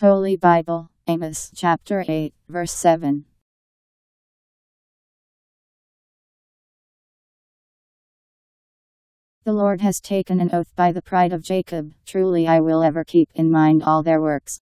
Holy Bible, Amos chapter 8, verse 7. The Lord has taken an oath by the pride of Jacob, truly I will ever keep in mind all their works.